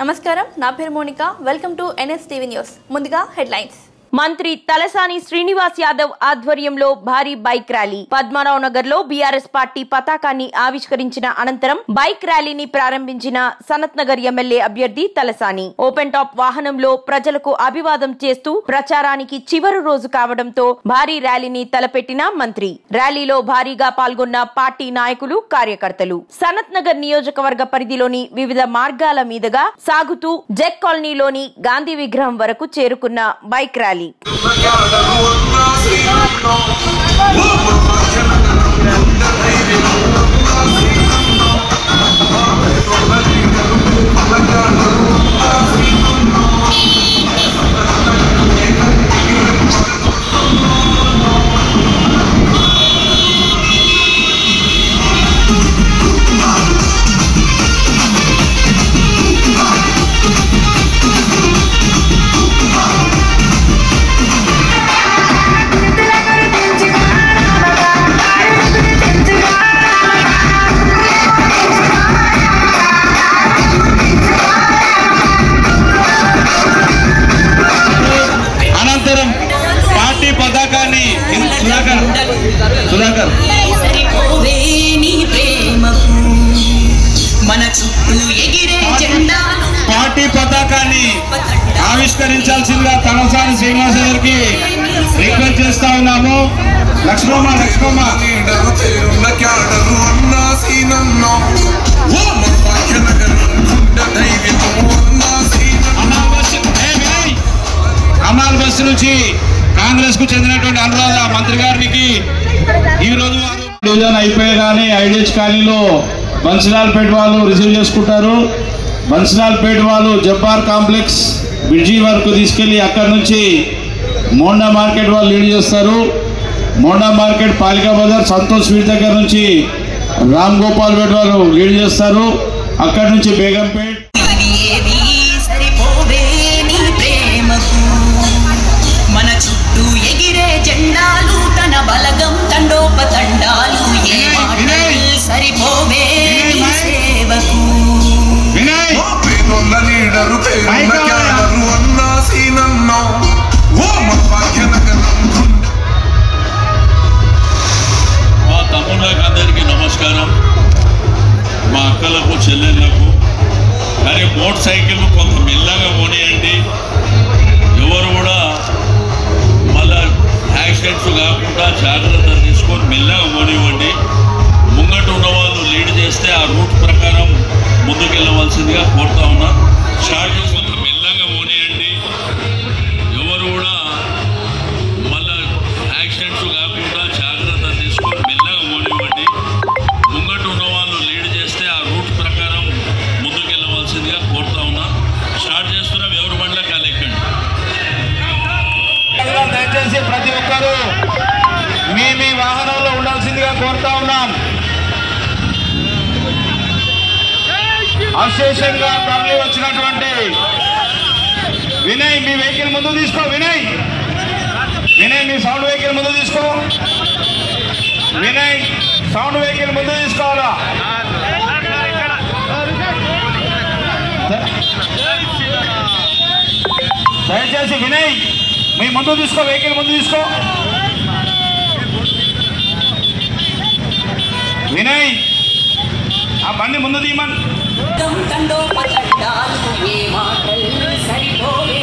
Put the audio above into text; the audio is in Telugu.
నమస్కారం నా పేరు Monika. Welcome to NS TV news ముందుగా హెడ్లైన్స్. మంత్రి తలసాని శ్రీనివాస్ యాదవ్ ఆధ్వర్యంలో భారీ బైక్ ర్యాలీ. పద్మారావు నగర్లో బీఆర్ఎస్ పార్టీ పతాకాన్ని ఆవిష్కరించిన అనంతరం బైక్ ర్యాలీని ప్రారంభించిన సనత్ నగర్ ఎమ్మెల్యే అభ్యర్థి తలసాని. ఓపెన్ టాప్ వాహనంలో ప్రజలకు అభివాదం చేస్తూ ప్రచారానికి చివరి రోజు కావడంతో భారీ ర్యాలీని తలపెట్టిన మంత్రి. ర్యాలీలో భారీగా పాల్గొన్న పార్టీ నాయకులు కార్యకర్తలు. సనత్ నగర్ నియోజకవర్గ పరిధిలోని వివిధ మార్గాల మీదుగా సాగుతూ జెక్ కాలనీలోని గాంధీ విగ్రహం వరకు చేరుకున్న బైక్ ర్యాలీ. అనంతరం పరిష్కరించాల్సిందిగా తలసాని శ్రీనివాస గారికి రిక్వెస్ట్ చేస్తా ఉన్నాము. లక్ష్మమ్మ లక్ష్మమ్మ. అమ్మాల బస్సు నుంచి కాంగ్రెస్కు చెందినటువంటి అనురాధ మంత్రి గారికి వల్ల డిజైన్ అయిపోయే కానీ ఐడిహెచ్ కాలనీలో మంచిరాలపేట వాళ్ళు రిసీవ్ చేసుకుంటారు. బన్సిలాల్పేట వాళ్ళు జబ్బార్ కాంప్లెక్స్ బ్రిడ్జి వరకు తీసుకెళ్ళి అక్కడ నుంచి మోండా మార్కెట్ వాళ్ళు లీడ్ చేస్తారు. మోండా మార్కెట్ పాలికా బజార్ సంతోష్ స్వీట్ దగ్గర నుంచి రామ్ గోపాల్ పేట వాళ్ళు లీడ్ చేస్తారు. అక్కడి నుంచి బేగంపేట్ అక్కలకు చెల్లెళ్ళకు. కానీ మోటార్ సైకిల్ కొంత మెల్లగా పోనీయండి ఎవరు కూడా మళ్ళా యాక్సిడెంట్స్ కాకుండా జాగ్రత్త తీసుకొని మెల్లగా పోనివ్వండి ముంగట ఉన్న వాళ్ళు లీడ్ చేస్తే ఆ రూట్ ప్రకారం ముందుకెళ్ళవలసిందిగా కోరుతా ఉన్నా. ఉన్నారు. మీ మీ వాహనంలో ఉండాల్సిందిగా కోరుతా ఉన్నాం. అశేషంగా తరలి వచ్చినటువంటి వినయ్ మీ వెహికల్ ముందు తీసుకో వినయ్. వినయ్ మీ సౌండ్ వెహికల్ ముందు తీసుకో. వినయ్ సౌండ్ వెహికల్ ముందు తీసుకోవాలా? దయచేసి వినయ్. మీ మందు తీసుకో వెహికల్ మందు తీసుకో. వినయ్ ఆ బండి ముందు తీయమని. సరిపోయే